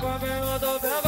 Come on, baby,